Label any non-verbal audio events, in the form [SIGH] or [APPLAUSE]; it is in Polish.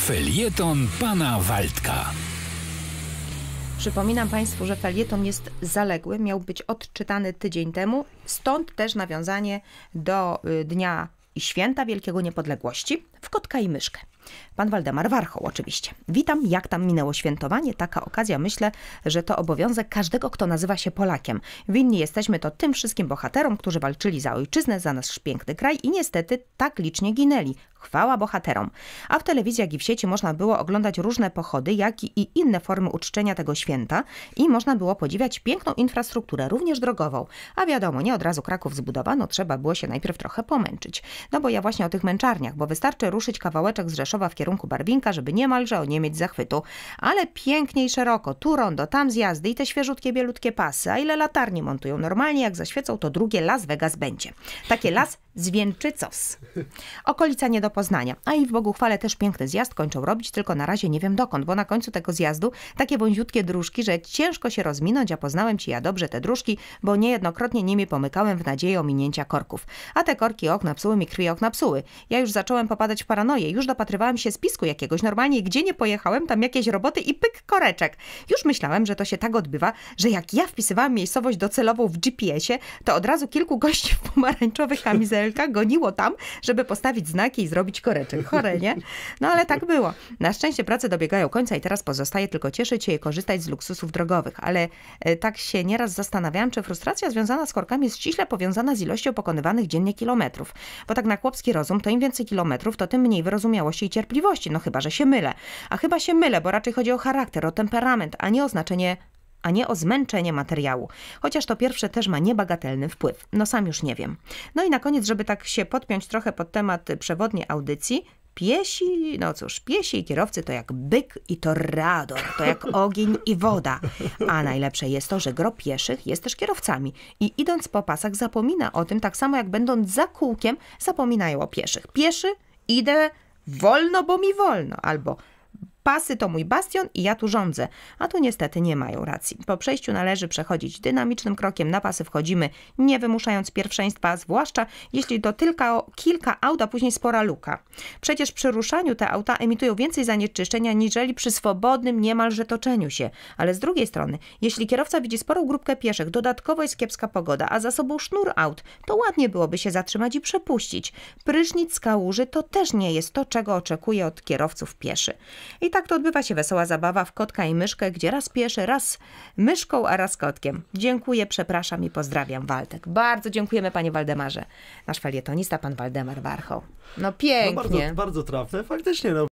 Felieton pana Waldka. Przypominam Państwu, że felieton jest zaległy, miał być odczytany tydzień temu, stąd też nawiązanie do y, Dnia i Święta Wielkiego Niepodległości w Kotka i Myszkę. Pan Waldemar Warchoł oczywiście. Witam, jak tam minęło świętowanie. Taka okazja, myślę, że to obowiązek każdego, kto nazywa się Polakiem. Winni jesteśmy to tym wszystkim bohaterom, którzy walczyli za ojczyznę, za nasz piękny kraj i niestety tak licznie ginęli. Chwała bohaterom. A w telewizji, i w sieci można było oglądać różne pochody, jak i inne formy uczczenia tego święta i można było podziwiać piękną infrastrukturę, również drogową. A wiadomo, nie od razu Kraków zbudowano, trzeba było się najpierw trochę pomęczyć. No bo ja właśnie o tych męczarniach, bo wystarczy ruszyć kawałeczek z Rzeszowa w kierunku Barwinka, żeby niemalże o nie mieć zachwytu. Ale pięknie i szeroko, tu rondo, tam zjazdy i te świeżutkie, bielutkie pasy. A ile latarni montują? Normalnie jak zaświecą, to drugie Las Vegas będzie. Takie [LAUGHS] las Zwięczycos. Okolica nie do poznania. A i w Bogu chwale też piękny zjazd kończą robić, tylko na razie nie wiem dokąd, bo na końcu tego zjazdu takie wąziutkie dróżki, że ciężko się rozminąć, a poznałem ci ja dobrze te dróżki, bo niejednokrotnie nimi pomykałem w nadziei ominięcia korków. A te korki okna psuły mi krwi okna psuły. Ja już zacząłem popadać w paranoję, już dopatrywałem się spisku jakiegoś. Normalnie gdzie nie pojechałem, tam jakieś roboty i pyk koreczek. Już myślałem, że to się tak odbywa, że jak ja wpisywałam miejscowość docelową w GPS-ie, to od razu kilku gości w pomarańczowych goniło tam, żeby postawić znaki i zrobić koreczek. Chore, nie? No ale tak było. Na szczęście prace dobiegają końca i teraz pozostaje tylko cieszyć się i korzystać z luksusów drogowych. Ale e, tak się nieraz zastanawiałam, czy frustracja związana z korkami jest ściśle powiązana z ilością pokonywanych dziennie kilometrów. Bo tak na chłopski rozum, to im więcej kilometrów, to tym mniej wyrozumiałości i cierpliwości. No chyba, że się mylę. A chyba się mylę, bo raczej chodzi o charakter, o temperament, a nie o znaczenie a nie o zmęczenie materiału. Chociaż to pierwsze też ma niebagatelny wpływ. No sam już nie wiem. No i na koniec, żeby tak się podpiąć trochę pod temat przewodniej audycji, Piesi, no cóż, piesi i kierowcy to jak byk i torrador, to jak [LAUGHS] ogień i woda. A najlepsze jest to, że gro pieszych jest też kierowcami i idąc po pasach zapomina o tym, tak samo jak będąc za kółkiem zapominają o pieszych. Pieszy, idę wolno, bo mi wolno, albo pasy to mój bastion i ja tu rządzę. A tu niestety nie mają racji. Po przejściu należy przechodzić dynamicznym krokiem, na pasy wchodzimy, nie wymuszając pierwszeństwa, zwłaszcza jeśli to tylko kilka aut, a później spora luka. Przecież przy ruszaniu te auta emitują więcej zanieczyszczenia niżeli przy swobodnym niemalże toczeniu się. Ale z drugiej strony, jeśli kierowca widzi sporą grupkę pieszych, dodatkowo jest kiepska pogoda, a za sobą sznur aut, to ładnie byłoby się zatrzymać i przepuścić. Prysznic z kałuży to też nie jest to, czego oczekuje od kierowców pieszy. I tak tak to odbywa się wesoła zabawa w kotka i myszkę, gdzie raz pieszy, raz myszką, a raz kotkiem. Dziękuję, przepraszam i pozdrawiam Waldek. Bardzo dziękujemy panie Waldemarze. Nasz felietonista, pan Waldemar Warchoł. No pięknie. No bardzo, bardzo trafne, faktycznie. No.